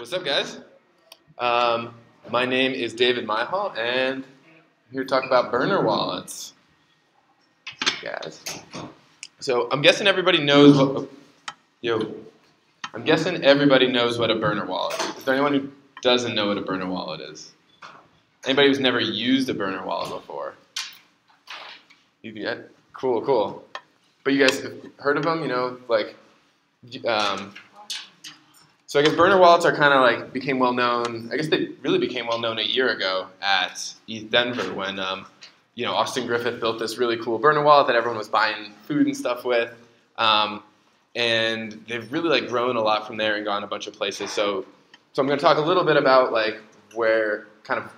What's up, guys? Um, my name is David Mihal, and I'm here to talk about burner wallets. Guys. So I'm guessing everybody knows what. oh, yo. I'm guessing everybody knows what a burner wallet is. Is there anyone who doesn't know what a burner wallet is? Anybody who's never used a burner wallet before? You yeah, cool, cool. But you guys have heard of them? You know, like, um, so I guess burner wallets are kind of like became well known. I guess they really became well known a year ago at Denver when um, you know Austin Griffith built this really cool burner wallet that everyone was buying food and stuff with. Um, and they've really like grown a lot from there and gone a bunch of places. So, so I'm going to talk a little bit about like where kind of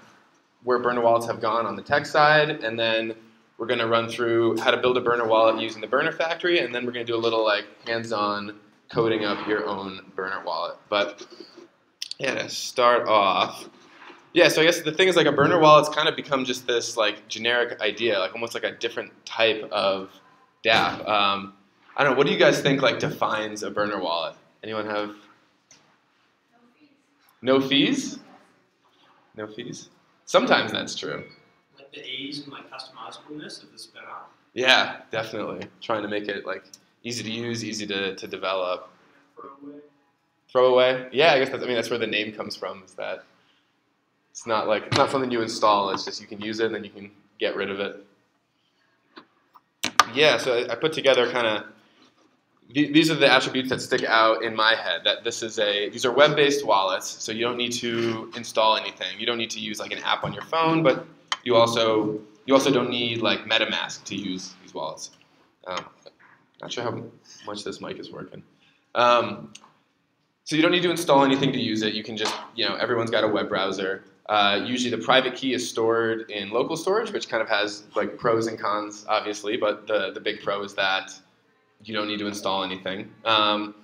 where burner wallets have gone on the tech side, and then we're going to run through how to build a burner wallet using the Burner Factory, and then we're going to do a little like hands-on coding up your own burner wallet. But yeah, to start off, yeah. So I guess the thing is like a burner wallet's kind of become just this like generic idea, like almost like a different type of DApp. Um, I don't know. What do you guys think like defines a burner wallet? Anyone have no fees? No fees. Sometimes that's true. Like the ease and like customizableness of the spinner. Yeah, definitely. Trying to make it like easy to use, easy to, to develop. Throwaway. Throwaway. Yeah, I guess that's I mean that's where the name comes from, is that it's not like it's not something you install, it's just you can use it and then you can get rid of it. Yeah, so I, I put together kind of these are the attributes that stick out in my head. That this is a these are web-based wallets, so you don't need to install anything. You don't need to use like an app on your phone, but you also you also don't need like MetaMask to use these wallets. Um, not sure how much this mic is working. Um, so you don't need to install anything to use it. You can just you know everyone's got a web browser. Uh, usually the private key is stored in local storage, which kind of has like pros and cons, obviously. But the the big pro is that you don't need to install anything. Um,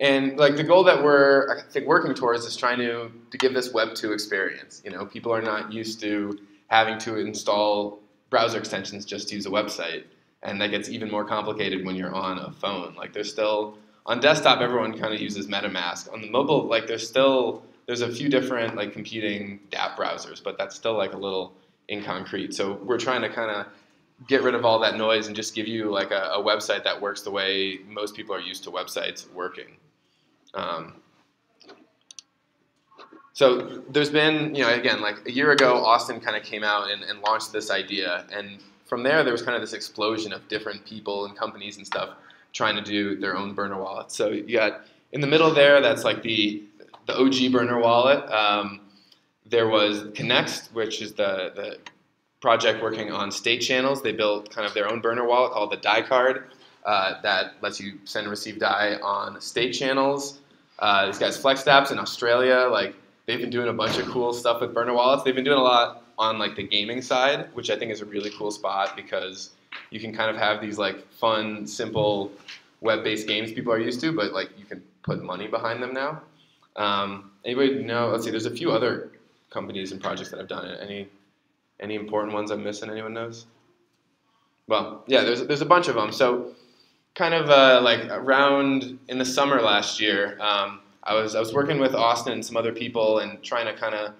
and like the goal that we're I think working towards is trying to to give this Web two experience. You know, people are not used to having to install browser extensions just to use a website, and that gets even more complicated when you're on a phone. Like there's still on desktop, everyone kind of uses MetaMask. On the mobile, like there's still there's a few different like competing DApp browsers, but that's still like a little inconcrete. So we're trying to kind of get rid of all that noise and just give you like a, a, website that works the way most people are used to websites working. Um, so there's been, you know, again, like a year ago, Austin kind of came out and, and launched this idea, and from there, there was kind of this explosion of different people and companies and stuff trying to do their own burner wallets. So you got in the middle there, that's like the the OG burner wallet. Um, there was Connext, which is the the project working on state channels. They built kind of their own burner wallet called the Dai Card uh, that lets you send and receive Dai on state channels. Uh, these guys, Flex FlexDApps in Australia, like they've been doing a bunch of cool stuff with burner wallets. They've been doing a lot on like the gaming side, which I think is a really cool spot because you can kind of have these like fun, simple web-based games people are used to, but like you can put money behind them now. Um, anybody know? Let's see. There's a few other companies and projects that I've done. Any any important ones I'm missing? Anyone knows? Well, yeah, there's there's a bunch of them. So, kind of uh, like around in the summer last year, um, I was I was working with Austin and some other people and trying to kind of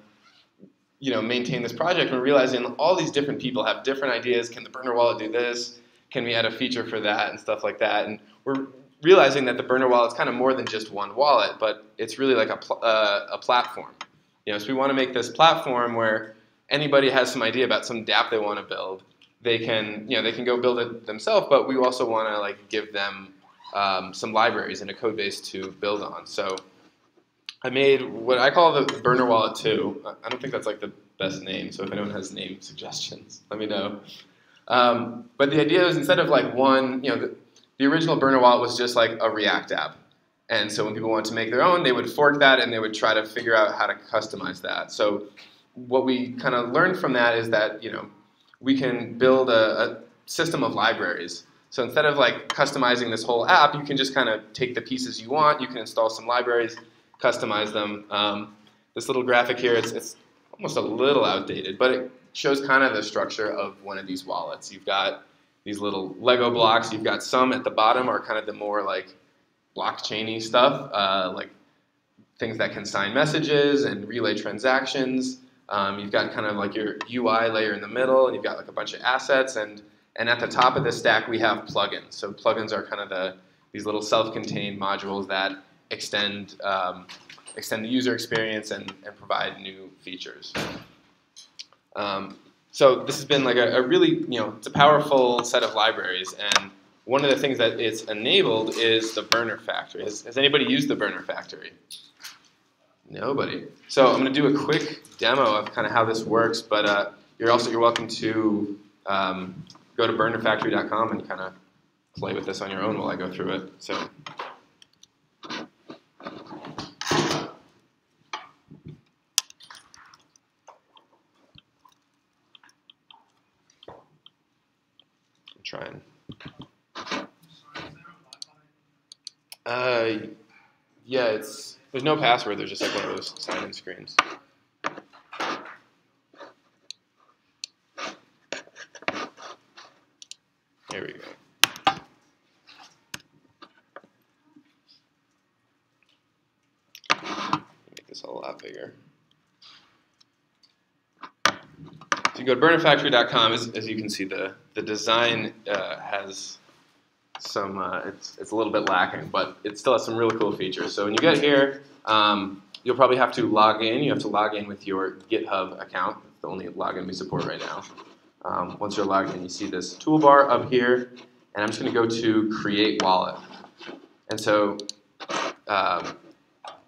you know maintain this project and realizing all these different people have different ideas. Can the burner wallet do this? Can we add a feature for that and stuff like that? And we're realizing that the burner wallet is kind of more than just one wallet, but it's really like a pl- uh, a platform. You know, so we want to make this platform where anybody has some idea about some DApp they want to build, they can you know they can go build it themselves. But we also want to like give them um, some libraries and a code base to build on. So I made what I call the Burner Wallet 2. I don't think that's like the best name. So if anyone has name suggestions, let me know. Um, but the idea is instead of like one, you know, the, the original Burner Wallet was just like a React app. And so when people wanted to make their own, they would fork that and they would try to figure out how to customize that. So what we kind of learned from that is that you know we can build a, a, system of libraries. So instead of like customizing this whole app, you can just kind of take the pieces you want. You can install some libraries, customize them. Um, this little graphic here, it's, it's almost a little outdated, but it shows kind of the structure of one of these wallets. You've got these little Lego blocks. You've got some at the bottom are kind of the more like blockchainy stuff, uh, like things that can sign messages and relay transactions. Um, you've got kind of like your UI layer in the middle, and you've got like a bunch of assets, and and at the top of the stack we have plugins. So plugins are kind of the these little self-contained modules that extend um, extend the user experience and, and provide new features. Um, so this has been like a, a, really, you know, it's a powerful set of libraries, and one of the things that it's enabled is the burner factory. Has, has anybody used the burner factory? Nobody. So I'm going to do a quick demo of kind of how this works, but uh, you're also you're welcome to um, go to burnerfactory.com and kind of play with this on your own while I go through it. So. I'm trying. Uh, yeah, it's there's no password. There's just like one of those sign-in screens. There we go. Make this a lot bigger. So you go to burnerfactory.com. As, as you can see, the the design uh, has some. Uh, it's it's a little bit lacking, but it still has some really cool features. So when you get here, um, you'll probably have to log in. You have to log in with your GitHub account. The only login we support right now. Um, once you're logged in, you see this toolbar up here, and I'm just going to go to Create Wallet. And so um,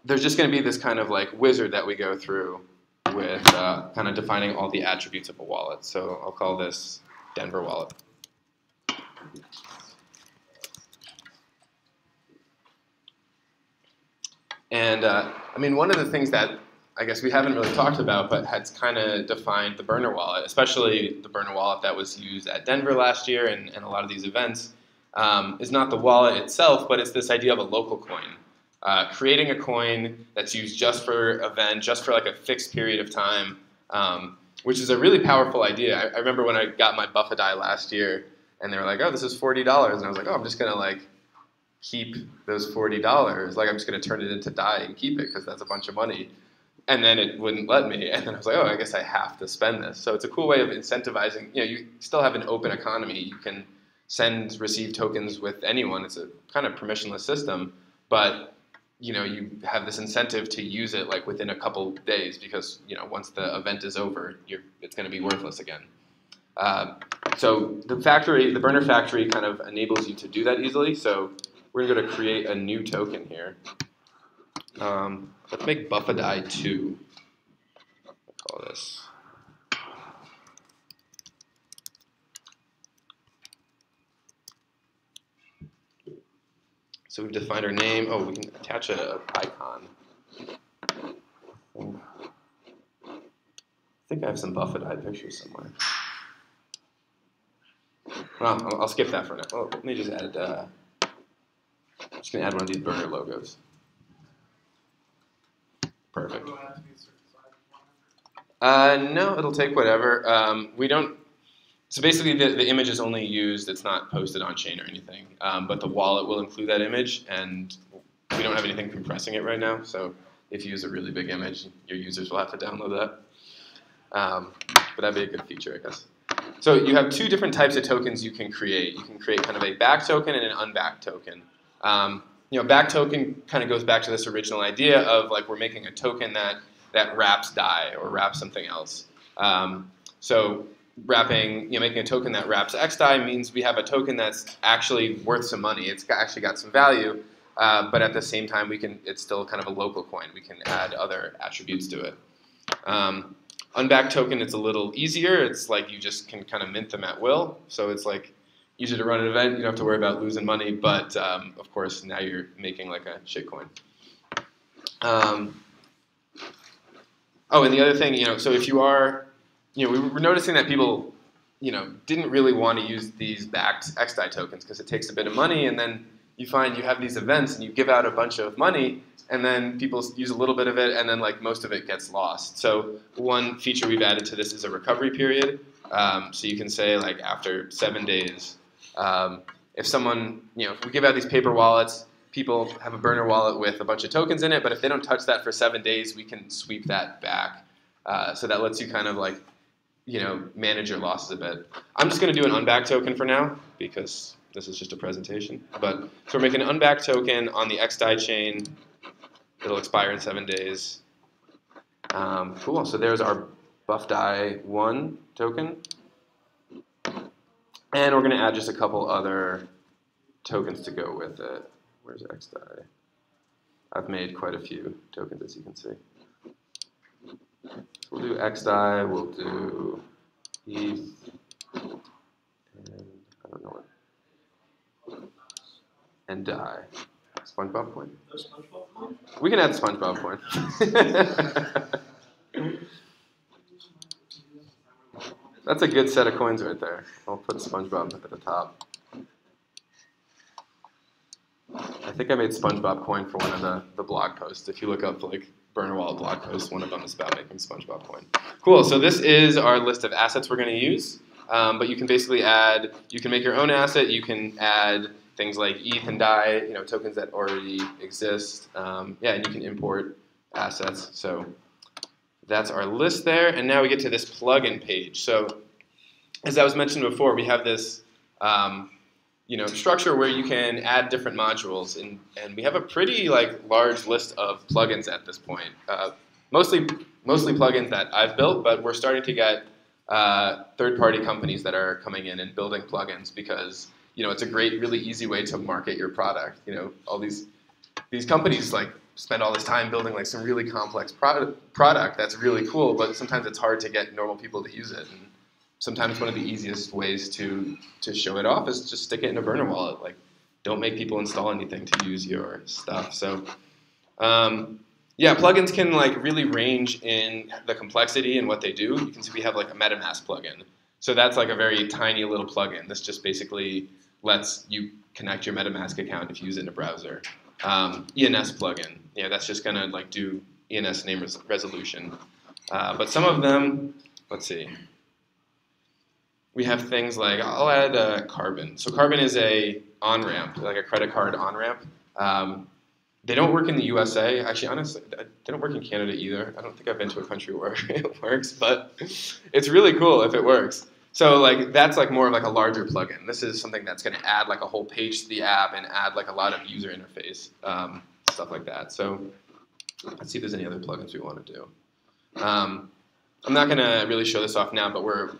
there's just going to be this kind of like wizard that we go through with uh, kind of defining all the attributes of a wallet. So I'll call this Denver Wallet. And uh, I mean, one of the things that I guess we haven't really talked about, but has kind of defined the burner wallet, especially the burner wallet that was used at Denver last year and, and a lot of these events, um, is not the wallet itself, but it's this idea of a local coin. Uh, creating a coin that's used just for event, just for like a fixed period of time, um, which is a really powerful idea. I, I, remember when I got my Buffadai last year, and they were like, "Oh, this is forty dollars," and I was like, "Oh, I'm just gonna like keep those forty dollars. Like I'm just gonna turn it into Dai and keep it because that's a bunch of money." And then it wouldn't let me, and then I was like, "Oh, I guess I have to spend this." So it's a cool way of incentivizing. You know, you still have an open economy. You can send receive tokens with anyone. It's a kind of permissionless system, but you know you have this incentive to use it like within a couple days because you know once the event is over, it's going to be worthless again. Uh, so the factory, the burner factory, kind of enables you to do that easily. So we're going to create a new token here. Um, let's make Buffadai two. I'll call this. So we've defined our name. Oh, we can attach a, icon. I think I have some Buffadai pictures somewhere. Well, I'll, I'll, skip that for now. Oh, let me just add. Uh, I'm just gonna add one of these burner logos. Perfect. Uh, no, it'll take whatever. Um, we don't so basically, the, the image is only used, it's not posted on chain or anything, um, but the wallet will include that image, and we don't have anything compressing it right now, so if you use a really big image, your users will have to download that. Um, but that'd be a good feature, I guess. So you have two different types of tokens you can create. You can create kind of a back token and an unbacked token. Um, you know, back token kind of goes back to this original idea of like we're making a token that that wraps Dai or wraps something else. Um, so wrapping, you know, making a token that wraps XDAI means we have a token that's actually worth some money. It's actually got some value, uh, but at the same time, we can. It's still kind of a local coin. We can add other attributes to it. Um, unbacked token, it's a little easier. It's like you just can kind of mint them at will. So it's like easier to run an event. You don't have to worry about losing money, but um, of course now you're making like a shitcoin. Um, oh, and the other thing, you know, so if you are you know, we were noticing that people, you know, didn't really want to use these backed XDAI tokens because it takes a bit of money, and then you find you have these events and you give out a bunch of money, and then people use a little bit of it, and then like most of it gets lost. So one feature we've added to this is a recovery period. Um, so you can say like after seven days, um, if someone, you know, if we give out these paper wallets, people have a burner wallet with a bunch of tokens in it, but if they don't touch that for seven days, we can sweep that back. Uh, so that lets you kind of like, you know, manage your losses a bit. I'm just going to do an unbacked token for now because this is just a presentation. But so we're making an unbacked token on the XDAI chain. It'll expire in seven days. Um, cool. So there's our BuffDAI one token. And we're going to add just a couple other tokens to go with it. Where's XDAI? I've made quite a few tokens, as you can see. So we'll do XDAI, we'll do ETH, and I don't know what, and DAI. SpongeBob coin? No SpongeBob coin? We can add the SpongeBob coin. That's a good set of coins right there. I'll put SpongeBob at the top. I think I made SpongeBob coin for one of the, the blog posts. If you look up like burner wallet blog posts, one of them is about making SpongeBob coin. Cool. So this is our list of assets we're going to use. Um, but you can basically add, you can make your own asset. You can add things like ETH and DAI, you know, tokens that already exist. Um, yeah, and you can import assets. So that's our list there. And now we get to this plugin page. So as I was mentioned before, we have this um, you know, structure where you can add different modules. And, and we have a pretty like large list of plugins at this point. Uh, mostly, mostly plugins that I've built, but we're starting to get uh, third-party companies that are coming in and building plugins because you know it's a great, really easy way to market your product. You know, all these these companies like spend all this time building like some really complex product product that's really cool, but sometimes it's hard to get normal people to use it. And sometimes one of the easiest ways to to show it off is just stick it in a burner wallet. Like, don't make people install anything to use your stuff. So, um, yeah, plugins can like really range in the complexity and what they do. You can see we have like a MetaMask plugin. So that's like a very tiny little plugin. This just basically lets you connect your MetaMask account if you use it in a browser. Um, ENS plugin, yeah, that's just gonna like do ENS name res- resolution. Uh, but some of them, let's see, we have things like I'll add uh, Carbon. So Carbon is a on ramp, like a credit card on ramp. Um, they don't work in the USA. Actually, honestly, they don't work in Canada either. I don't think I've been to a country where it works, but it's really cool if it works. So like that's like more of like a larger plugin. This is something that's going to add like a whole page to the app and add like a lot of user interface um, stuff like that. So let's see if there's any other plugins we want to do. Um, I'm not going to really show this off now, but we're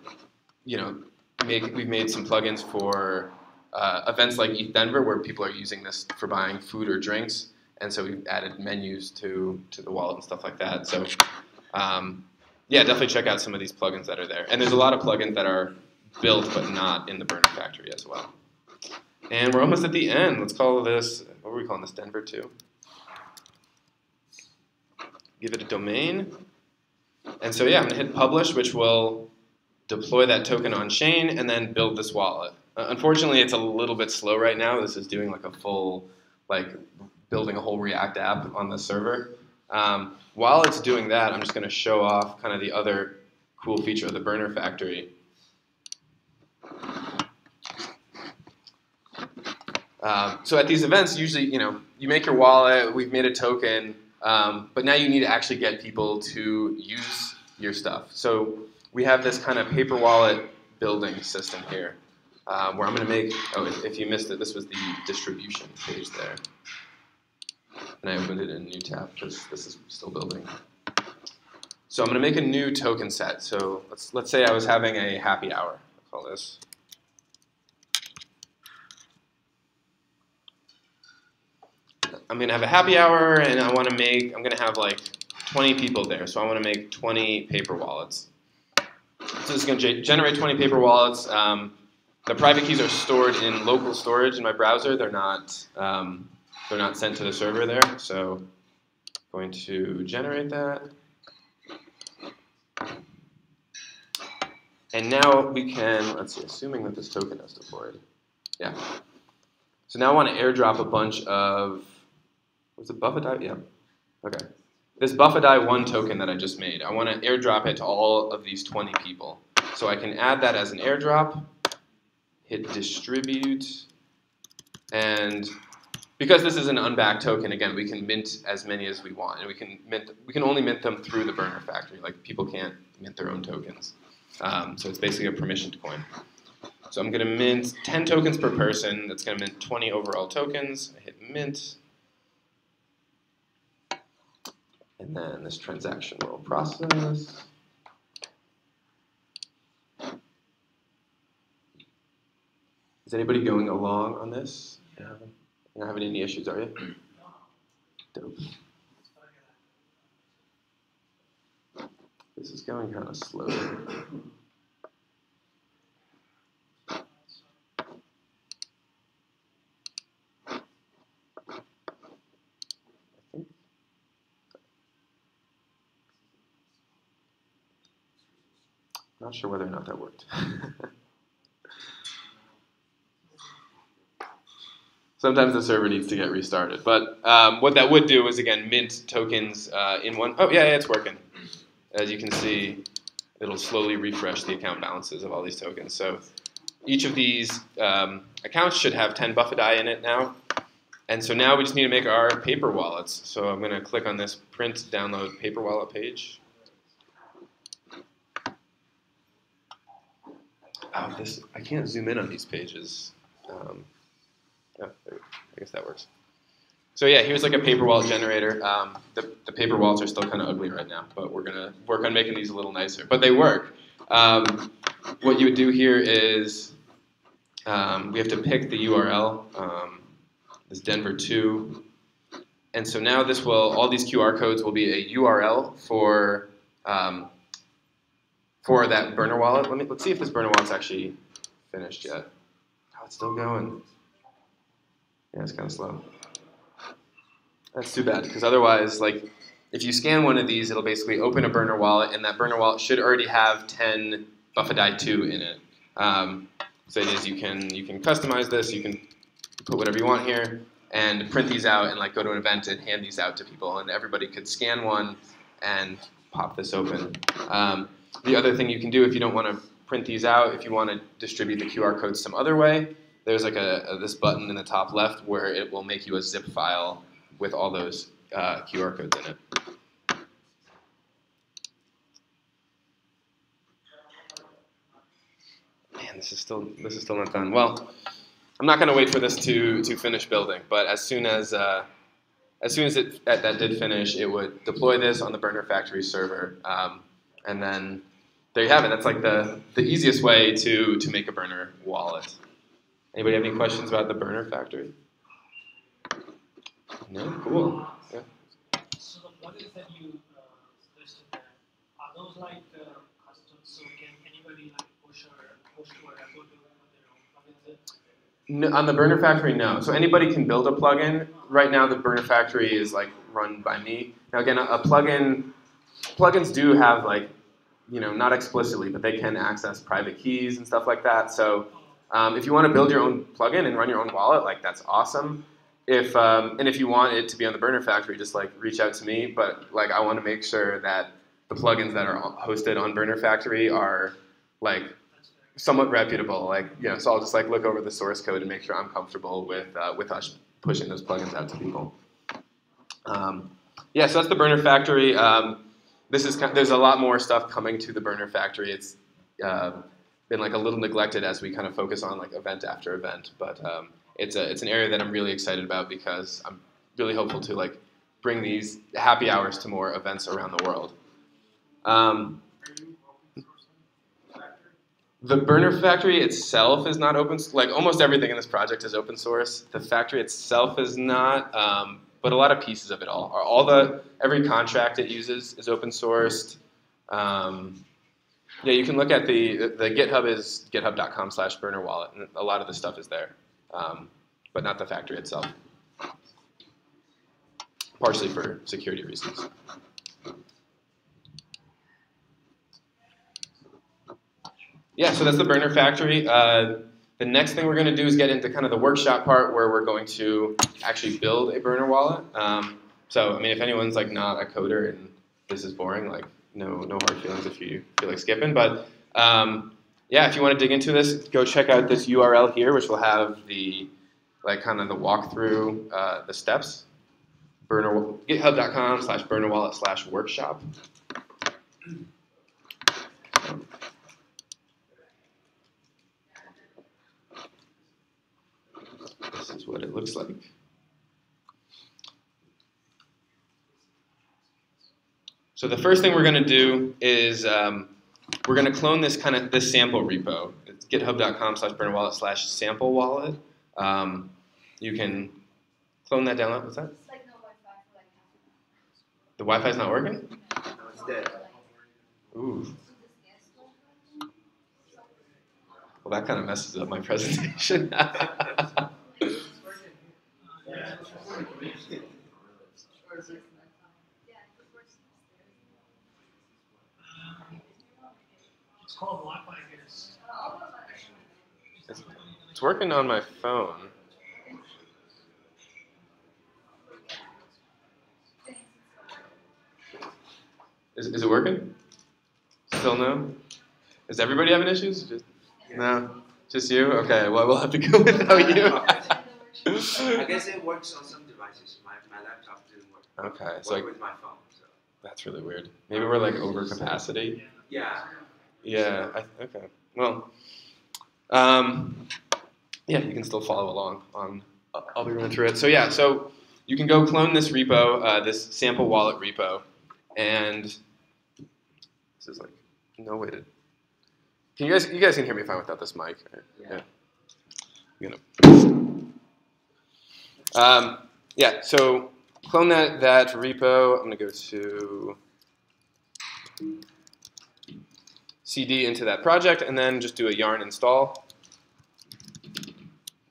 you know make, we've made some plugins for uh, events like ETH Denver where people are using this for buying food or drinks and so we've added menus to to the wallet and stuff like that. So um, yeah, definitely check out some of these plugins that are there. And there's a lot of plugins that are built but not in the Burner Factory as well. And we're almost at the end. Let's call this what are we calling this? Denver two. Give it a domain. And so yeah, I'm gonna hit publish, which will deploy that token on chain, and then build this wallet. Uh, unfortunately, it's a little bit slow right now. This is doing like a full like building a whole React app on the server. Um, while it's doing that, I'm just going to show off kind of the other cool feature of the burner factory. Um, so at these events, usually, you know, you make your wallet, we've made a token, um, but now you need to actually get people to use your stuff. So we have this kind of paper wallet building system here, um, where I'm going to make, oh, if you missed it, this was the distribution page there and I opened it in a new tab because this is still building. So I'm going to make a new token set. So let's let's say I was having a happy hour. I'll call this. I'm going to have a happy hour, and I want to make. I'm going to have like 20 people there, so I want to make 20 paper wallets. So is going to generate 20 paper wallets. Um, the private keys are stored in local storage in my browser. They're not um, they're not sent to the server there. So going to generate that. And now we can, let's see, assuming that this token is deployed. Yeah. So now I want to airdrop a bunch of, was it BuffDAI? Yeah. Okay. This BuffDAI 1 token that I just made, I want to airdrop it to all of these 20 people. So I can add that as an airdrop, hit distribute, and because this is an unbacked token, again, we can mint as many as we want, and we can mint. We can only mint them through the burner factory. Like people can't mint their own tokens. Um, so it's basically a permissioned coin. So I'm going to mint 10 tokens per person. That's going to mint 20 overall tokens. I hit mint. And then this transaction will process. Is anybody going along on this? You're not having any issues, are you? Dope. This is going kind of slow. Not sure whether or not that worked. Sometimes the server needs to get restarted. But um, what that would do is, again, mint tokens uh, in one. Oh, yeah, yeah, it's working. As you can see, it'll slowly refresh the account balances of all these tokens. So each of these um, accounts should have 10 Buffadai in it now. And so now we just need to make our paper wallets. So I'm going to click on this print download paper wallet page. Oh, this I can't zoom in on these pages. Um, yeah, I guess that works. So yeah, here's like a paper wallet generator. Um, the, the paper wallets are still kind of ugly right now, but we're gonna work on making these a little nicer. But they work. Um, what you would do here is um, we have to pick the URL. Um, this Denver 2. And so now this will, all these QR codes will be a URL for um, for that burner wallet. Let me let's see if this burner wallet's actually finished yet. Oh, it's still going. Yeah, it's kind of slow. That's too bad because otherwise, like, if you scan one of these, it'll basically open a burner wallet, and that burner wallet should already have 10 Buffadai 2 in it. Um, so it is you can you can customize this. You can put whatever you want here and print these out and like go to an event and hand these out to people, and everybody could scan one and pop this open. Um, the other thing you can do if you don't want to print these out, if you want to distribute the QR codes some other way, there's like a, a, this button in the top left where it will make you a zip file with all those uh, QR codes in it. Man, this is still this is still not done. Well, I'm not going to wait for this to to finish building, but as soon as uh, as soon as it that, that, did finish, it would deploy this on the Burner Factory server, um, and then there you have it. That's like the the easiest way to to make a Burner wallet. Anybody have any questions about the Burner Factory? No, cool. Yeah. So the plugins that you uh, listed there, are those like uh, custom? So can anybody like push or push to a repo to their own plugins? No, on the Burner Factory, no. So anybody can build a plugin. Right now, the Burner Factory is like run by me. Now again, a, a plugin, plugins do have like, you know, not explicitly, but they can access private keys and stuff like that. So um, if you want to build your own plugin and run your own wallet, like that's awesome. If um, and if you want it to be on the burner factory just like reach out to me but like i want to make sure that the plugins that are hosted on burner factory are like somewhat reputable like you know so i'll just like look over the source code and make sure i'm comfortable with uh, with us pushing those plugins out to people. Um, yeah so that's the burner factory. Um, this is there's a lot more stuff coming to the burner factory. It's uh, been like a little neglected as we kind of focus on like event after event but um, it's a it's an area that I'm really excited about because I'm really hopeful to like bring these happy hours to more events around the world. Um, the burner factory itself is not open. Like almost everything in this project is open source. The factory itself is not, um, but a lot of pieces of it all are. All the every contract it uses is open sourced. Um, yeah, you can look at the the GitHub is github.com/slash burner wallet, and a lot of the stuff is there um, but not the factory itself. Partially for security reasons. Yeah, so that's the burner factory. Uh, the next thing we're going to do is get into kind of the workshop part where we're going to actually build a burner wallet. Um, so, I mean, if anyone's like not a coder and this is boring, like no no hard feelings if you feel like skipping. But um, yeah, if you want to dig into this, go check out this URL here, which will have the like kind of the walkthrough, uh, the steps. Burner GitHub.com slash burner wallet slash workshop. This is what it looks like. So the first thing we're going to do is um, we're going to clone this kind of this sample repo. It's github.com slash burner wallet slash sample wallet. Um, you can clone that download. What's that? Like no Wi-Fi for like The Wi-Fi's not working? No, it's dead. Ooh. Well, that kind of messes up my presentation. It's called Wi-Fi, I it's, it's working on my phone. Is, is it working? Still no? Is everybody having issues? Just, no? Just you? Okay, well, we'll have to go without you. I guess it works on some devices. My, my laptop didn't work. okay, so Work like, with my phone. So that's really weird. Maybe we're like over capacity. yeah. Yeah. I, okay. Well, um, yeah, you can still follow along on. I'll I'll be running through it. So yeah, so you can go clone this repo, uh, this sample wallet repo, and this is like no way to. Can you guys? You guys can hear me fine without this mic. right? Yeah. I'm gonna. Um, yeah. So clone that that repo. I'm gonna go to cd into that project, and then just do a yarn install.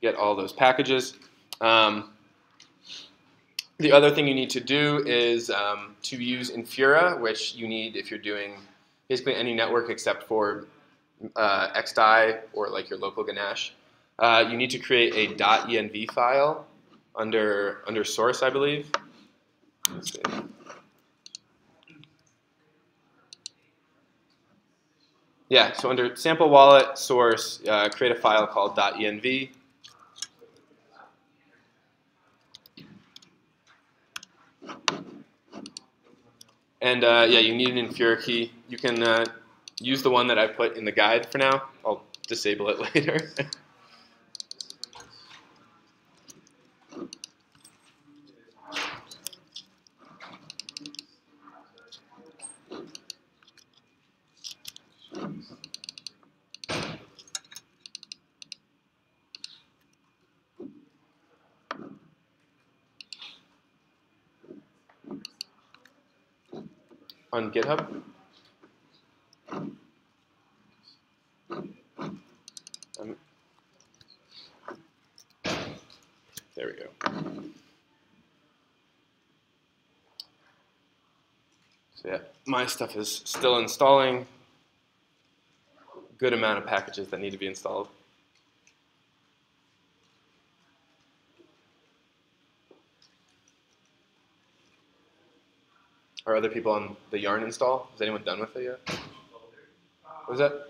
Get all those packages. Um, the other thing you need to do is um, to use Infura, which you need if you're doing basically any network except for uh, XDAI or like your local Ganache. Uh, you need to create a .env file under under source, I believe. Let's see. Yeah, so under sample wallet source, uh, create a file called .env. And uh, yeah, you need an Infura key. You can uh, use the one that I put in the guide for now. I'll disable it later. On GitHub. Um, there we go. So yeah, my stuff is still installing. Good amount of packages that need to be installed. Are other people on the yarn install? Is anyone done with it yet? What was that?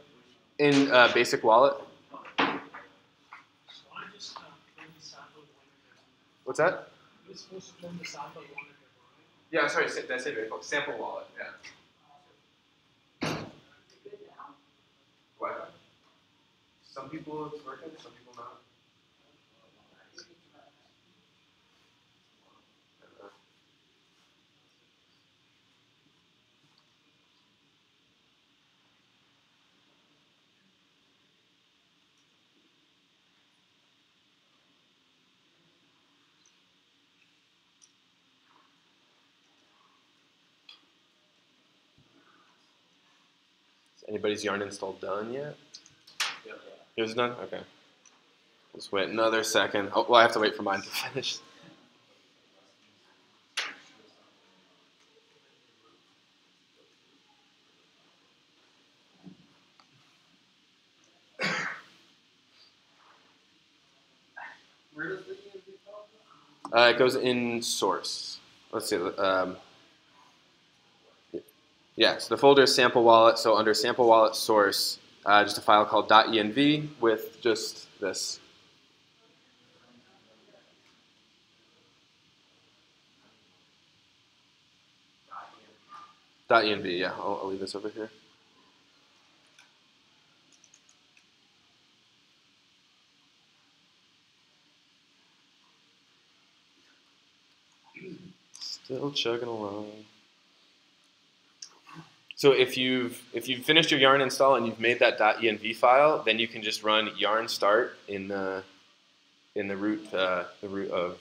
In uh, Basic Wallet? What's that? Yeah, sorry, did I say Basic? Sample Wallet, yeah. What? Some people it's working, some people anybody's yarn install done yet? Yours is done? Okay. Let's wait another second. Oh, well, I have to wait for mine to finish. Where does the env Uh, it goes in source. Let's see. Um, yeah, so the folder is sample wallet. So under sample wallet source, uh, just a file called .env with just this. .env, yeah, I'll, I'll leave this over here. Still chugging along. So if you've if you've finished your yarn install and you've made that .env file, then you can just run yarn start in the in the root uh, the root of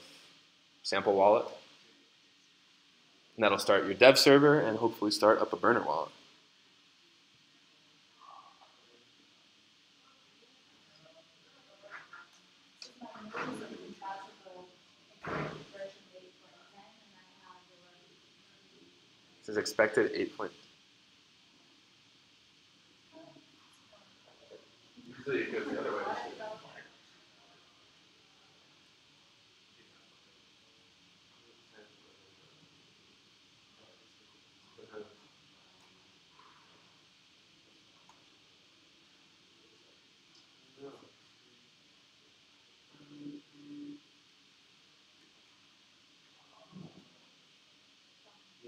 sample wallet, and that'll start your dev server and hopefully start up a burner wallet. This is expected 8.2. Usually it goes the other way.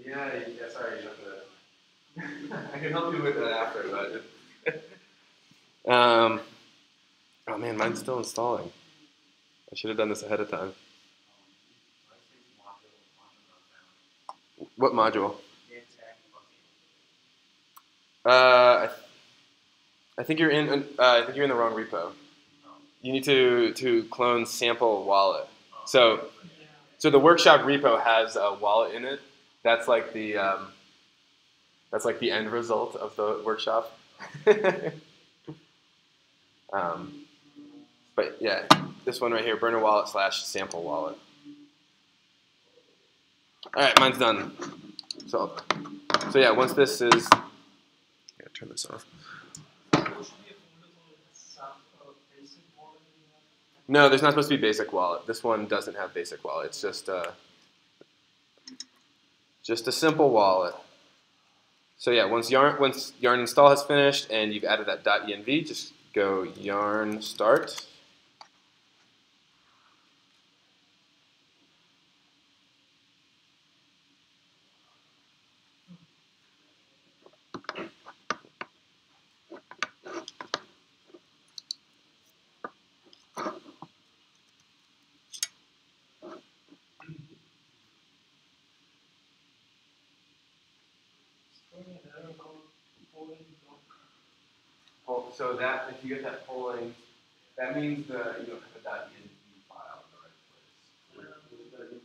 Yeah, yeah, sorry. I can help you with that after, but. um, mine's still installing. I should have done this ahead of time. What module? Uh, I, th- I think you're in. Uh, I think you're in the wrong repo. You need to to clone sample wallet. So, so the workshop repo has a wallet in it. That's like the um, that's like the end result of the workshop. um, but yeah, this one right here, burner wallet slash sample wallet. All right, mine's done. So, so yeah, once this is, yeah, turn this off. No, there's not supposed to be basic wallet. This one doesn't have basic wallet. It's just a, just a simple wallet. So yeah, once yarn once yarn install has finished and you've added that .env, just go yarn start. So that if you get that polling, that means the you don't have a .env file in the right place.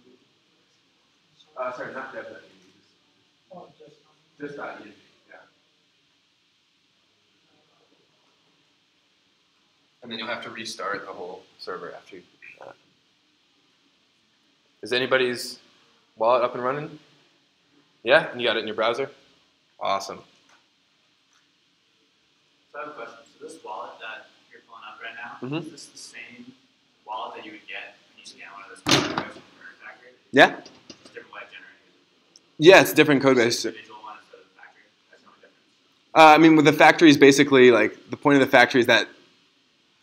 Uh, sorry, not dev.env, Oh, just. just .env. Yeah. And then you'll have to restart the whole server after you do that. Is anybody's wallet up and running? Yeah, and you got it in your browser. Awesome. So I have a question. This wallet that you're pulling up right now, Mhm. is this the same wallet that you would get when you scan one of those barcodes from the Factory? Yeah. It's a different way of generating Yeah, it's different code base. individual one instead of the factory. That's no difference. Uh, I mean, with the factory is basically like the point of the factory is that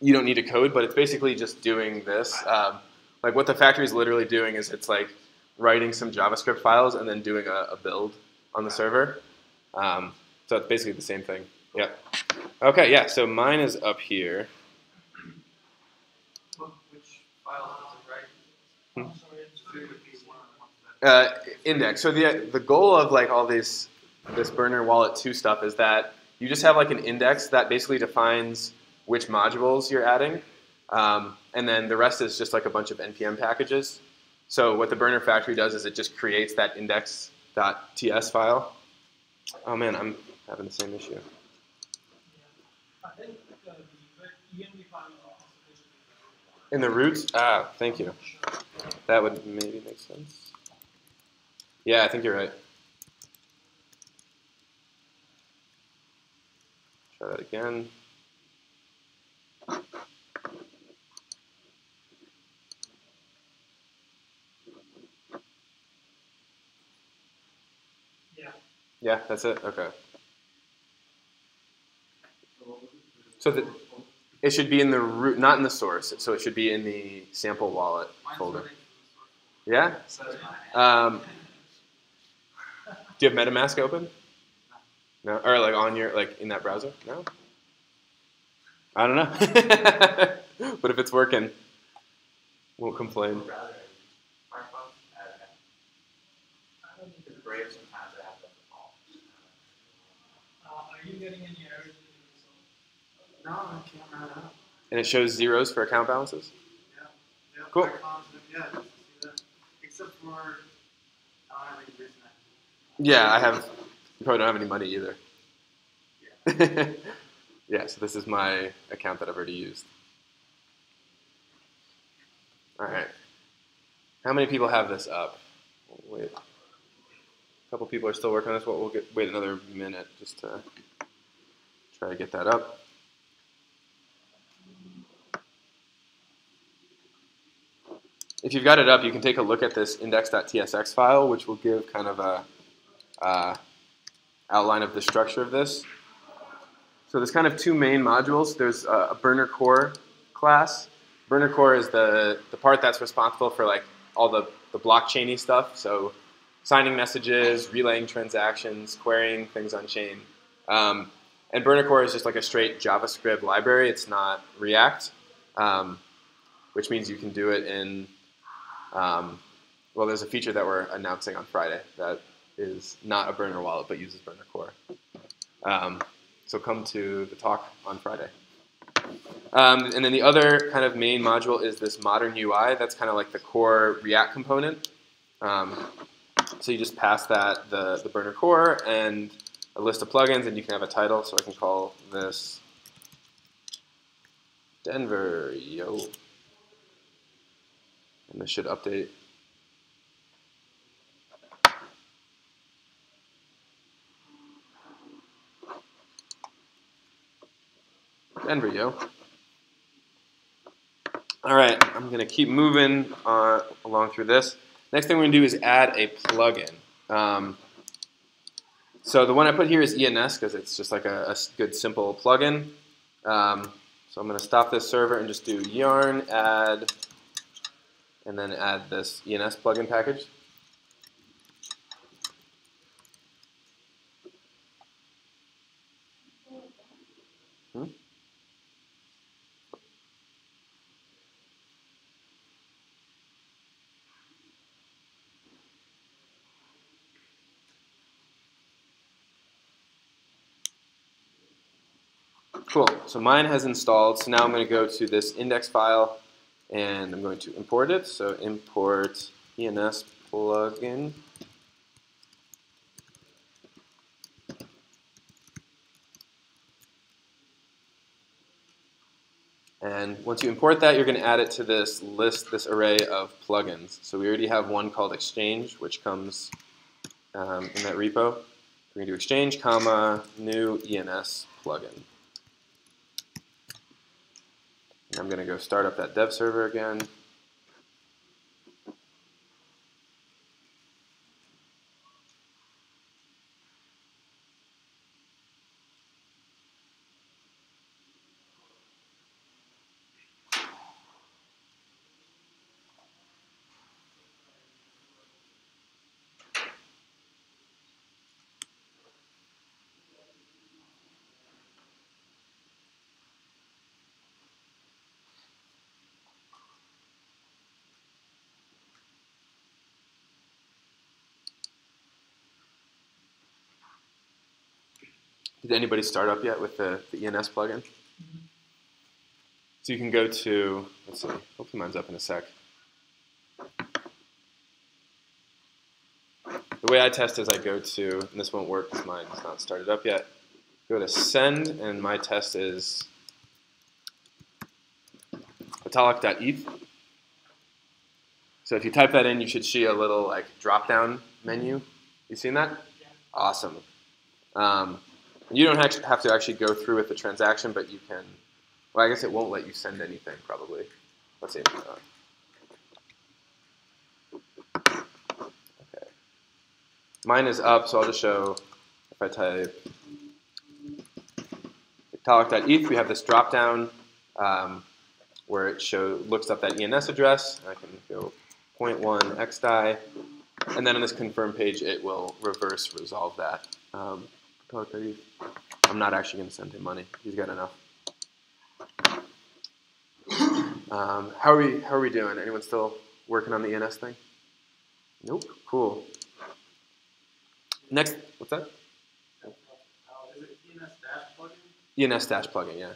you don't need to code, but it's basically just doing this. Um, like what the factory is literally doing is it's like writing some JavaScript files and then doing a, a build on the server. Um, so it's basically the same thing. Yep. Okay, yeah. So mine is up here. One. Uh, index. So the the goal of like all this this burner wallet two stuff is that you just have like an index that basically defines which modules you're adding, um, and then the rest is just like a bunch of npm packages. So what the burner factory does is it just creates that index.ts file. Oh man, I'm having the same issue. Yeah. I think uh, the env file is supposed to be. In the roots? Ah, thank you. That would maybe make sense. Yeah, I think you're right. Try that again. Yeah. Yeah, that's it. Okay. So the, it should be in the root, not in the source. So it should be in the sample wallet folder. Yeah. So is mine. Um, do you have MetaMask open? No, or like on your like in that browser? No. I don't know. but if it's working, won't complain. Browser, Firefox, I don't think- it's Brave sometimes I have to default. Uh, are you getting any errors with the result? No, I can't run. And it shows zeros for account balances. Yeah, Cool. yeah, see that. Except for, I don't have any business. Yeah, I have. You probably don't have any money either. yeah, yeah, so this is my account that I've already used. All right. How many people have this up? Wait. A couple people are still working on this. Well, we'll get, wait another minute just to try to get that up. If you've got it up, you can take a look at this index.tsx file, which will give kind of a uh, outline of the structure of this. So there's kind of two main modules. There's a, a burner core class. Burner core is the, the part that's responsible for like all the, the blockchainy stuff. So signing messages, relaying transactions, querying things on chain. Um, and burner core is just like a straight JavaScript library. It's not React, um, which means you can do it in, um, well, there's a feature that we're announcing on Friday that is not a burner wallet but uses burner core. Um, so come to the talk on Friday. Um, and then the other kind of main module is this modern UI. That's kind of like the core React component. Um, so you just pass that the, the burner core and a list of plugins, and you can have a title. So I can call this Denver Yo. And this should update Denver, yo. All right, I'm gonna keep moving uh, along through this. Next thing we're gonna do is add a plugin. Um, so the one I put here is ENS because it's just like a, a good simple plugin. Um, so I'm gonna stop this server and just do yarn add, and then add this ENS plugin package. Hmm? Cool. So mine has installed. So now I'm going to go to this index file and I'm going to import it. So import ENS plugin. And once you import that, you're going to add it to this list, this array of plugins. So we already have one called Exchange, which comes um, in that repo. We're going to do Exchange, comma, new ENS plugin. I'm going to go start up that dev server again. Did anybody start up yet with the, the ENS plugin? So you can go to, let's see, hopefully mine's up in a sec. The way I test is I go to, and this won't work because mine is not started up yet. Go to send, and my test is vitalik.eth. So if you type that in, you should see a little like drop-down menu. You seen that? Yeah. Awesome. Um, you don't have to, actually go through with the transaction, but you can. Well, I guess it won't let you send anything, probably. Let's see. Okay. Mine is up, so I'll just show if I type vitalik.eth, we have this drop down um, where it show looks up that ENS address. I can go 0.1 xDai, and then on this confirm page, it will reverse resolve that. Um, I'm not actually going to send him money. He's got enough. Um, how are we? How are we doing? Anyone still working on the ENS thing? Nope. Cool. Next, what's that? Is it ENS dash plugin? ENS dash plugin. Yeah.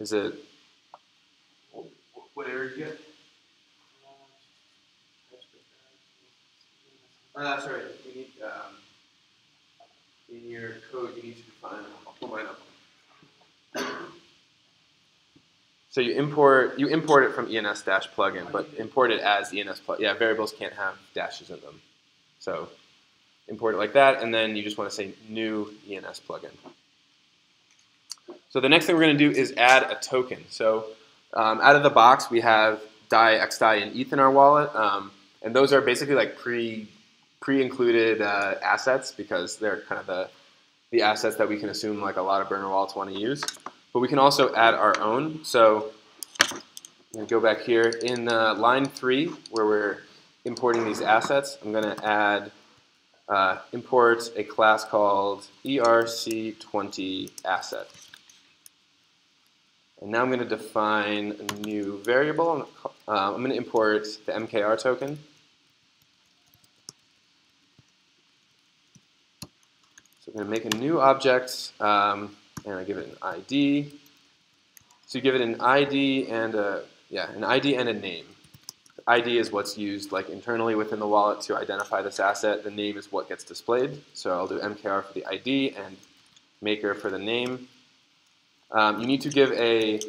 Is it? What error you get? Oh, right. You need um, in your code. You need to define. I'll pull mine up. So you import you import it from ENS dash plugin, but import it as ENS plug. Yeah, variables can't have dashes in them. So import it like that, and then you just want to say new ENS plugin. So the next thing we're going to do is add a token. So um, out of the box, we have DAI, XDAI, and ETH in our wallet, um, and those are basically like pre pre-included uh, assets because they're kind of the the assets that we can assume like a lot of burner wallets want to use. But we can also add our own. So I'm going to go back here in uh, line three where we're importing these assets. I'm going to add uh, import a class called ERC20 asset. And now I'm going to define a new variable. Uh, I'm going to import the MKR token. I'm going to make a new object, um, and I give it an ID. So you give it an ID and a yeah, an ID and a name. The ID is what's used like internally within the wallet to identify this asset. The name is what gets displayed. So I'll do MKR for the ID and maker for the name. Um, you need to give a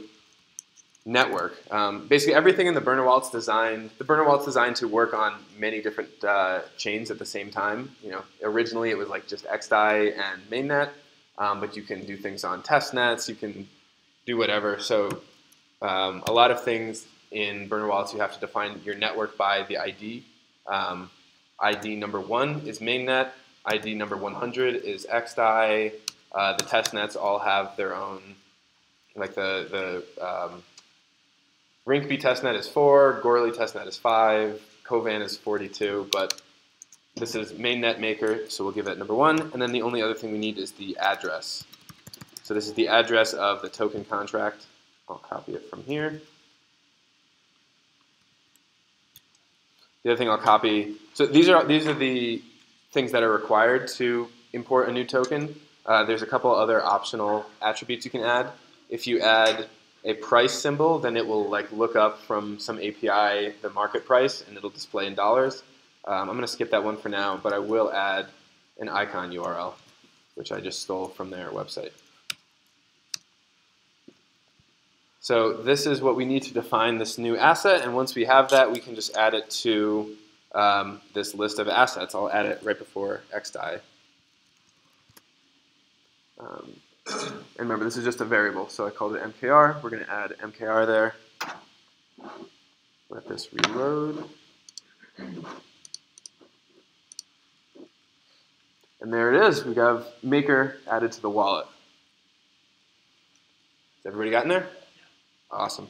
network. Um, basically, everything in the burner wallet's designed. The burner wallet's designed to work on many different uh, chains at the same time. You know, originally it was like just XDAI and mainnet, um, but you can do things on test nets. You can do whatever. So um, a lot of things in burner wallets, you have to define your network by the ID. Um, ID number one is mainnet. ID number 100 is XDAI. Uh, the test nets all have their own, like the the um, Rinkeby testnet is four, Goerli testnet is five, Kovan is 42, but this is mainnet maker, so we'll give it number one. And then the only other thing we need is the address. So this is the address of the token contract. I'll copy it from here. The other thing I'll copy, so these are these are the things that are required to import a new token. Uh, there's a couple other optional attributes you can add. If you add a price symbol, then it will like look up from some API the market price and it'll display in dollars. Um, I'm going to skip that one for now, but I will add an icon URL, which I just stole from their website. So this is what we need to define this new asset, and once we have that, we can just add it to um, this list of assets. I'll add it right before XDAI. Um, and remember, this is just a variable, so I called it MKR. We're going to add MKR there. Let this reload. And there it is. We have Maker added to the wallet. Has everybody gotten there? Awesome.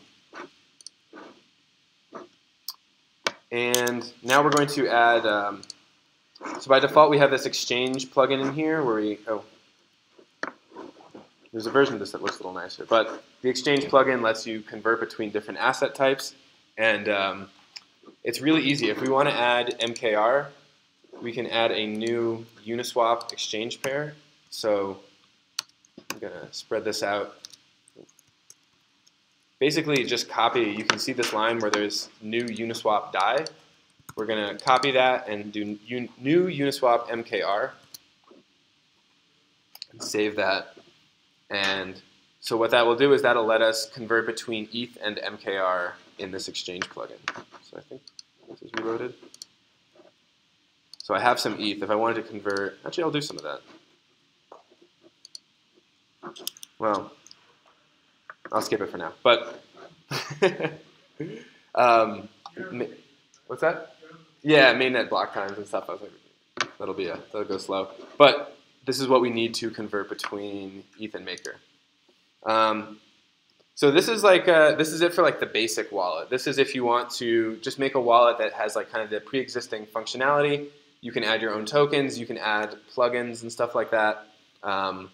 And now we're going to add, um, so by default we have this exchange plugin in here where we, oh, there's a version of this that looks a little nicer, but the exchange plugin lets you convert between different asset types, and um, it's really easy. If we want to add MKR, we can add a new Uniswap exchange pair. So I'm going to spread this out. Basically, just copy, you can see this line where there's new Uniswap DAI. We're going to copy that and do new Uniswap MKR and save that and so what that will do is that'll let us convert between ETH and MKR in this exchange plugin. So I think this is reloaded. So I have some ETH. If I wanted to convert, actually I'll do some of that. Well, I'll skip it for now. But um, what's that? Yeah, mainnet block times and stuff. I was like, that'll be a that'll go slow. But this is what we need to convert between ETH and Maker. Um, so this is like a, this is it for like the basic wallet. This is if you want to just make a wallet that has like kind of the pre-existing functionality. You can add your own tokens. You can add plugins and stuff like that. Um,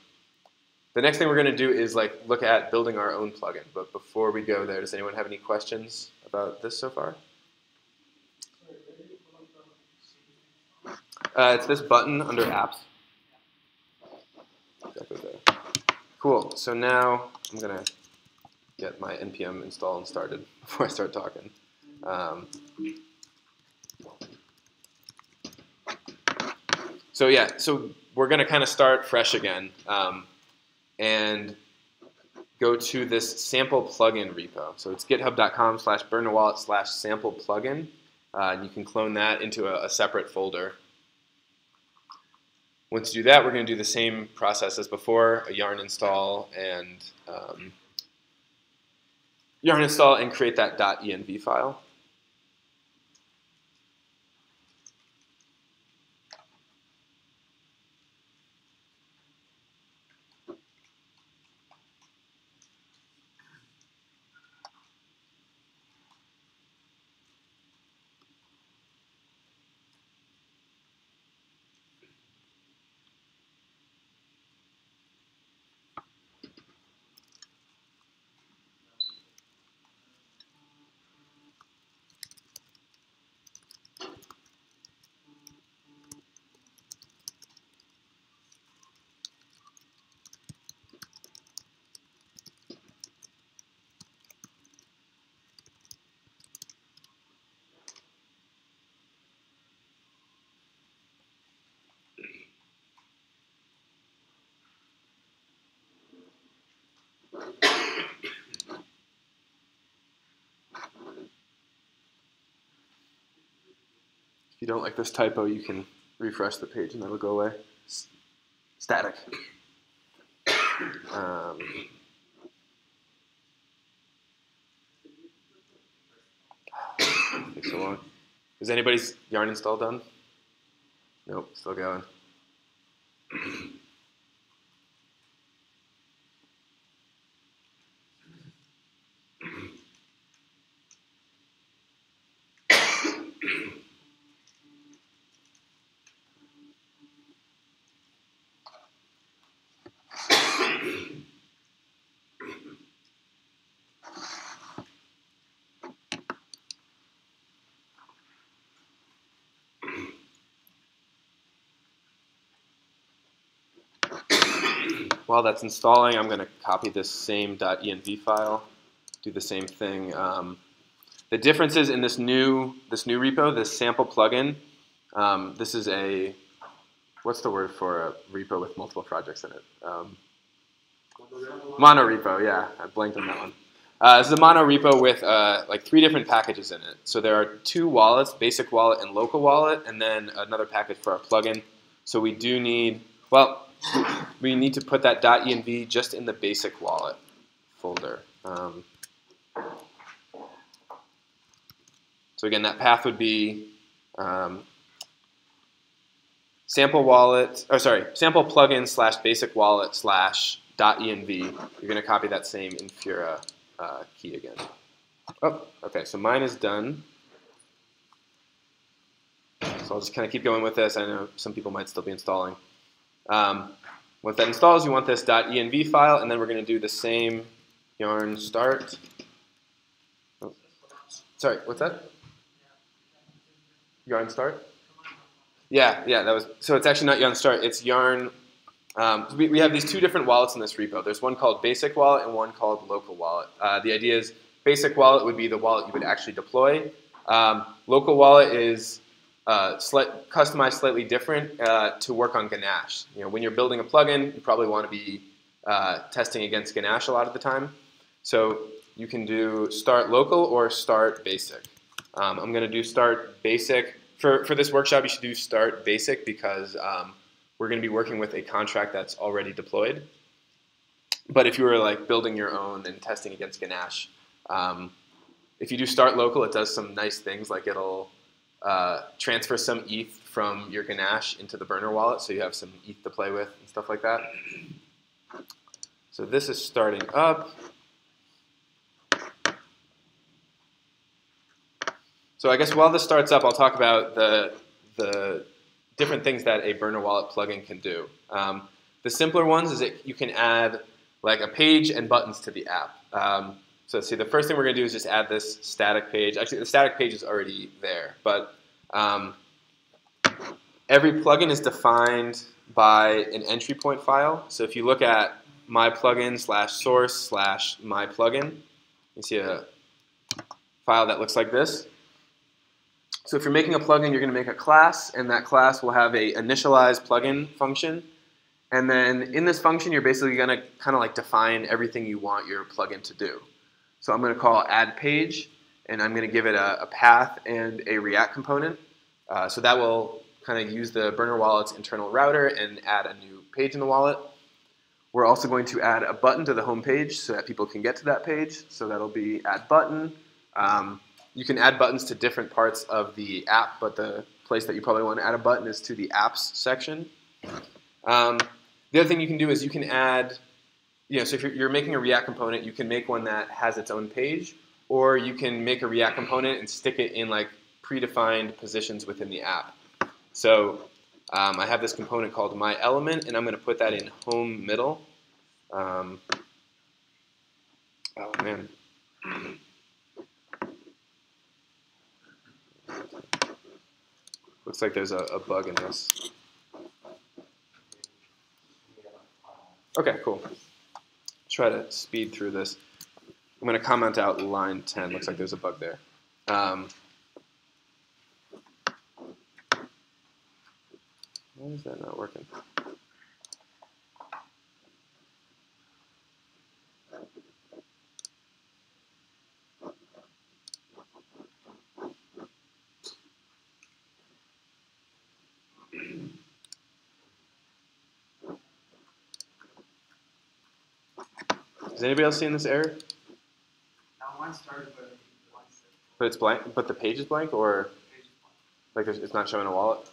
the next thing we're going to do is like look at building our own plugin. But before we go there, does anyone have any questions about this so far? Uh, it's this button under apps. Cool. So now I'm gonna get my npm install and started before I start talking. Um, so yeah, so we're gonna kind of start fresh again um, and go to this sample plugin repo. So it's github.com slash burnerwallet slash sample plugin. Uh, and you can clone that into a, a separate folder. Once you do that, we're going to do the same process as before, a yarn install and um, yarn install and create that .env file. If you don't like this typo, you can refresh the page and that'll go away. S- static. Um, takes so long. Is anybody's yarn install done? Nope, still going. While that's installing, I'm going to copy this same .env file, do the same thing. Um, the differences in this new this new repo, this sample plugin, um, this is a what's the word for a repo with multiple projects in it? Um, mono repo, yeah, I blanked on that one. Uh, this is a mono repo with uh, like three different packages in it. So there are two wallets, basic wallet and local wallet, and then another package for our plugin. So we do need, well, we need to put that .env just in the basic wallet folder. Um, so again, that path would be um, sample wallet, or sorry, sample plugin slash basic wallet slash .env. You're going to copy that same Infura uh, key again. Oh, okay, so mine is done. So I'll just kind of keep going with this. I know some people might still be installing. Um, once that installs, you want this .env file, and then we're going to do the same yarn start. Oh, sorry, what's that? Yarn start? Yeah, yeah, that was, so it's actually not yarn start, it's yarn, um, we, we have these two different wallets in this repo. There's one called basic wallet and one called local wallet. Uh, the idea is basic wallet would be the wallet you would actually deploy. Um, local wallet is uh, customized slightly different uh, to work on Ganache. You know, when you're building a plugin, you probably want to be uh, testing against Ganache a lot of the time. So you can do start local or start basic. Um, I'm going to do start basic. For, for this workshop, you should do start basic because um, we're going to be working with a contract that's already deployed. But if you were like building your own and testing against Ganache, um, if you do start local, it does some nice things like it'll uh, transfer some ETH from your Ganache into the burner wallet so you have some ETH to play with and stuff like that. So this is starting up. So I guess while this starts up, I'll talk about the, the different things that a burner wallet plugin can do. Um, The simpler ones is that you can add like a page and buttons to the app. Um, so see, the first thing we're going to do is just add this static page. Actually, the static page is already there, but um, every plugin is defined by an entry point file. So if you look at my plugin slash source slash my plugin, you see a file that looks like this. So if you're making a plugin, you're going to make a class, and that class will have a initialize plugin function. And then in this function, you're basically going to kind of like define everything you want your plugin to do. So I'm going to call add page, and I'm going to give it a, a path and a React component. Uh, so that will kind of use the burner wallet's internal router and add a new page in the wallet. We're also going to add a button to the home page so that people can get to that page. So that'll be add button. Um, you can add buttons to different parts of the app, but the place that you probably want to add a button is to the apps section. Um, the other thing you can do is you can add, you know, so if you're, you're making a React component, you can make one that has its own page, or you can make a React component and stick it in like predefined positions within the app. So um, I have this component called my element, and I'm going to put that in home middle. Um, oh man. Looks like there's a, a bug in this. Okay, cool. Try to speed through this. I'm going to comment out line 10. Looks like there's a bug there. Um, why is that not working? Is anybody else seeing this error? Started, but But it's blank. But the page is blank, or page is blank. like it's not showing a wallet.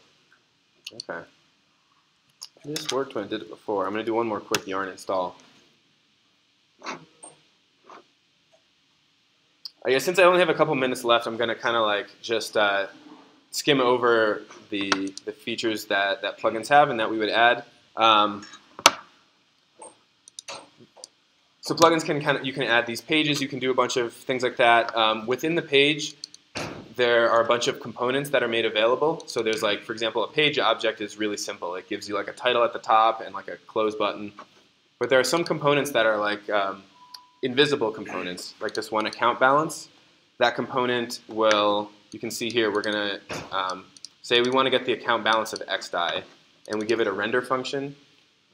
Okay. This worked when I did it before. I'm gonna do one more quick yarn install. I guess since I only have a couple minutes left, I'm gonna kind of like just uh, skim over the the features that that plugins have and that we would add. Um, so plugins can kind of you can add these pages. You can do a bunch of things like that um, within the page there are a bunch of components that are made available. So there's like, for example, a page object is really simple. It gives you like a title at the top and like a close button. But there are some components that are like um, invisible components, like this one account balance. That component will, you can see here, we're gonna um, say we wanna get the account balance of xDai, and we give it a render function.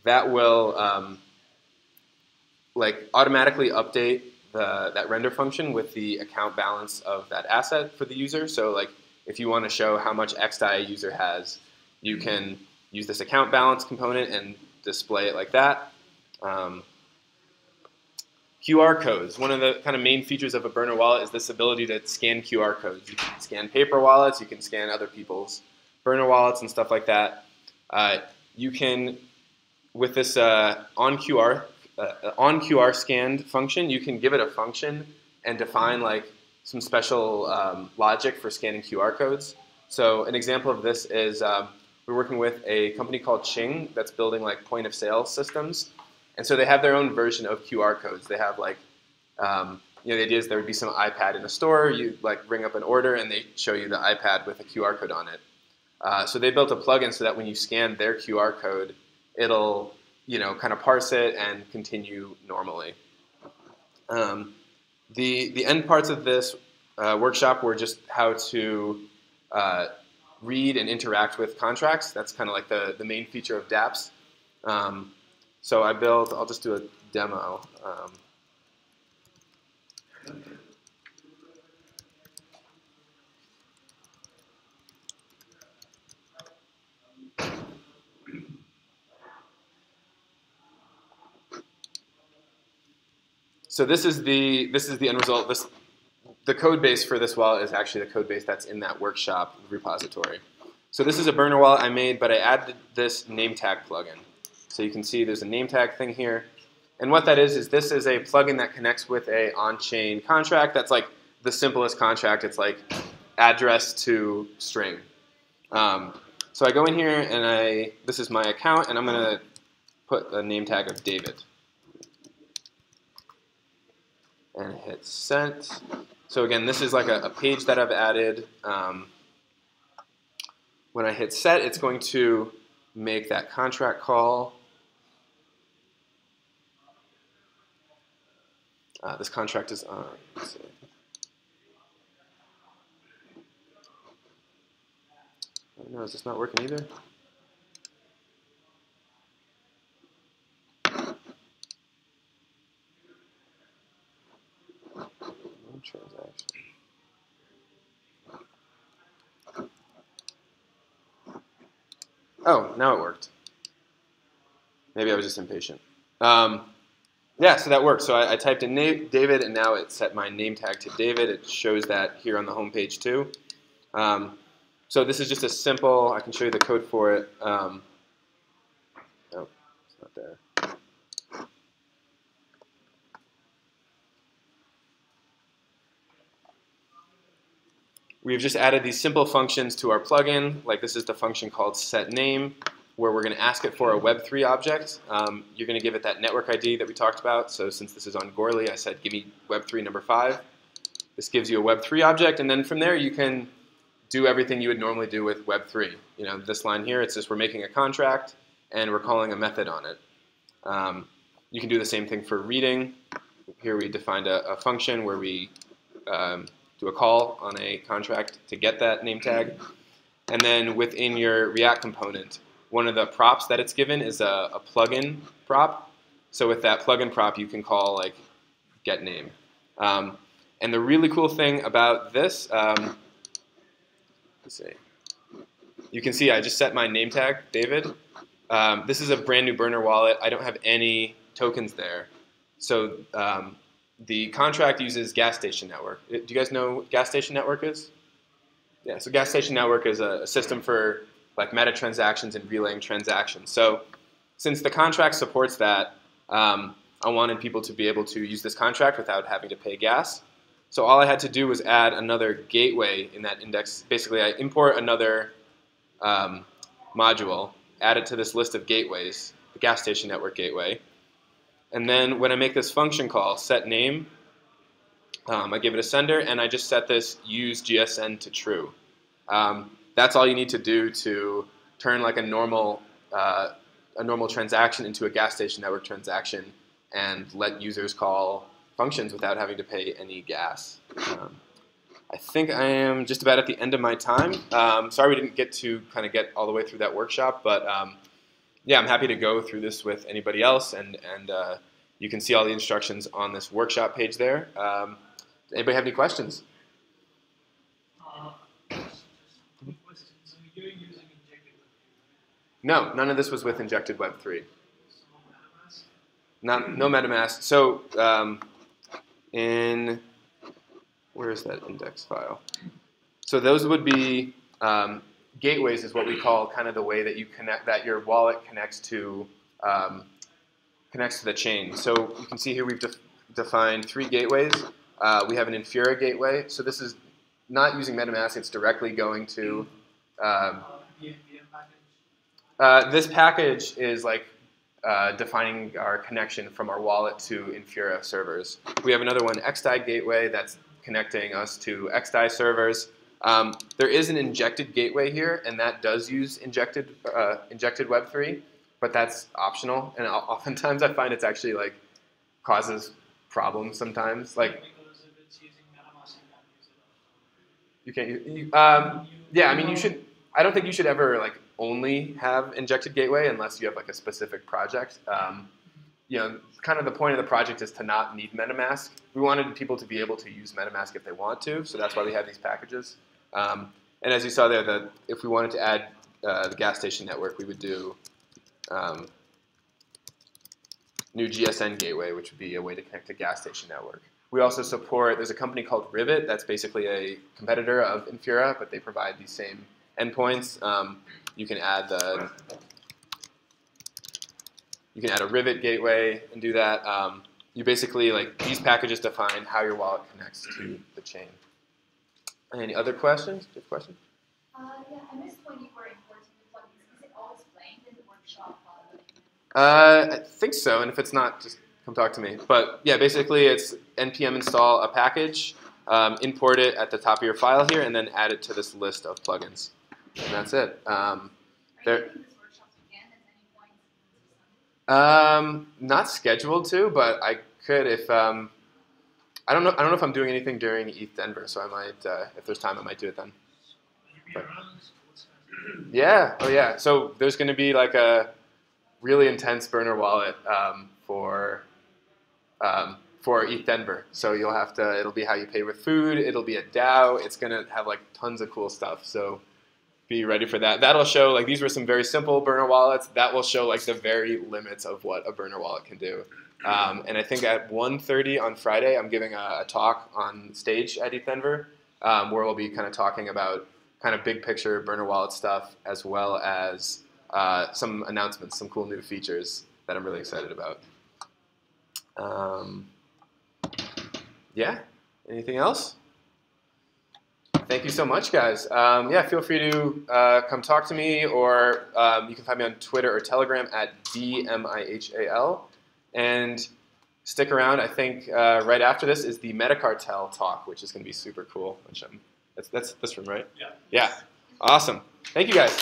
That will um, like automatically update the, that render function with the account balance of that asset for the user. So like if you want to show how much XDAI a user has, you can use this account balance component and display it like that. Um, QR codes. One of the kind of main features of a burner wallet is this ability to scan QR codes. You can scan paper wallets, you can scan other people's burner wallets and stuff like that. Uh, you can, with this uh, on QR uh, on QR scanned function, you can give it a function and define like some special um, logic for scanning QR codes. So an example of this is um, we're working with a company called Ching that's building like point of sale systems. And so they have their own version of QR codes. They have like, um, you know, the idea is there would be some iPad in a store. You like ring up an order and they show you the iPad with a QR code on it. Uh, so they built a plugin so that when you scan their QR code, it'll you know, kind of parse it and continue normally. Um, the, the end parts of this uh, workshop were just how to uh, read and interact with contracts. That's kind of like the, the main feature of dApps. Um, so I built, I'll just do a demo. Um, so this is the this is the end result. This the code base for this wallet is actually the code base that's in that workshop repository. So this is a burner wallet I made, but I added this name tag plugin. So you can see there's a name tag thing here. And what that is, is this is a plugin that connects with a on-chain contract that's like the simplest contract. It's like address to string. Um, so I go in here and I, this is my account and I'm gonna put a name tag of David. And hit sent. So again, this is like a, a page that I've added. Um, when I hit set, it's going to make that contract call. Uh, this contract is on. No, is this not working either? No transaction. Oh, now it worked. Maybe I was just impatient. Um, yeah, so that worked. So I, I typed in David, and now it set my name tag to David. It shows that here on the home page too. Um, so this is just a simple. I can show you the code for it. Um, oh, it's not there. We've just added these simple functions to our plugin. Like this is the function called setName, where we're going to ask it for a Web3 object. Um, you're going to give it that network ID that we talked about. So since this is on Goerli, I said give me Web3 number five. This gives you a Web3 object, and then from there you can do everything you would normally do with Web3. You know, this line here, it's just we're making a contract and we're calling a method on it. Um, you can do the same thing for reading. Here we defined a, a function where we um, do a call on a contract to get that name tag. And then within your React component, one of the props that it's given is a, a plugin prop. So with that plugin prop, you can call like get name. Um, and the really cool thing about this, um, let's see, you can see I just set my name tag, David. Um, this is a brand new burner wallet. I don't have any tokens there. So um, the contract uses Gas Station Network. Uh, do you guys know what Gas Station Network is? Yeah, so Gas Station Network is a, a system for like meta transactions and relaying transactions. So since the contract supports that, um, I wanted people to be able to use this contract without having to pay gas. So all I had to do was add another gateway in that index. Basically, I import another um, module, add it to this list of gateways, the gas station network gateway. And then when I make this function call, set name, um, I give it a sender, and I just set this use GSN to true. Um, that's all you need to do to turn like a normal uh, a normal transaction into a gas station network transaction and let users call functions without having to pay any gas. Um, I think I am just about at the end of my time. Um, sorry we didn't get to kind of get all the way through that workshop, but um, yeah, I'm happy to go through this with anybody else, and and uh, you can see all the instructions on this workshop page there. Um, anybody have any questions? No, none of this was with injected Web three. Not no MetaMask. So um, in where is that index file? So those would be um, gateways, is what we call kind of the way that you connect that your wallet connects to um, connects to the chain. So you can see here we've def- defined three gateways. Uh, we have an Infura gateway. So this is not using MetaMask; it's directly going to um, Uh, this package is like uh, defining our connection from our wallet to Infura servers. We have another one, XDAI Gateway, that's connecting us to XDAI servers. Um, there is an injected gateway here, and that does use injected uh, injected Web3, but that's optional. And oftentimes, I find it's actually like causes problems sometimes. Like you can't You, um, yeah, I mean, you should. I don't think you should ever like only have injected gateway unless you have like a specific project. Um, you know, kind of the point of the project is to not need MetaMask. We wanted people to be able to use MetaMask if they want to, so that's why we have these packages. Um, and as you saw there, that if we wanted to add uh, the gas station network, we would do um, new GSN gateway, which would be a way to connect to gas station network. We also support, there's a company called Rivet that's basically a competitor of Infura, but they provide these same endpoints. Um, you can add the, you can add a Rivet gateway and do that. Um, you basically, like, these packages define how your wallet connects to the chain. Any other questions? Do you have questions? Uh, yeah, I missed when you were importing the plugins. Is it all explained in the workshop? Uh, Uh, I think so, and if it's not, just come talk to me. But yeah, basically it's npm install a package, um, import it at the top of your file here, and then add it to this list of plugins. And that's it. Um, There- you doing this workshop again at any point? in the summer? um, not scheduled to, but I could if um, I don't know. I don't know if I'm doing anything during ETH Denver, so I might, uh, if there's time, I might do it then. That? Yeah. Oh, yeah. So there's going to be like a really intense burner wallet um, for um, for ETH Denver. So you'll have to. It'll be how you pay with food. It'll be a DAO. It's going to have like tons of cool stuff. So be ready for that. That'll show like these were some very simple burner wallets. That will show like the very limits of what a burner wallet can do. Um, and I think at 1.30 on Friday, I'm giving a, a talk on stage at ETH Denver, um, where we'll be kind of talking about kind of big picture burner wallet stuff, as well as uh, some announcements, some cool new features that I'm really excited about. Um, yeah. Anything else? Thank you so much, guys. Um, yeah, feel free to uh, come talk to me, or um, you can find me on Twitter or Telegram at dmihal. And stick around. I think uh, right after this is the Metacartel talk, which is going to be super cool. Which I'm, that's that's this room, right? Yeah. Yeah. Awesome. Thank you, guys.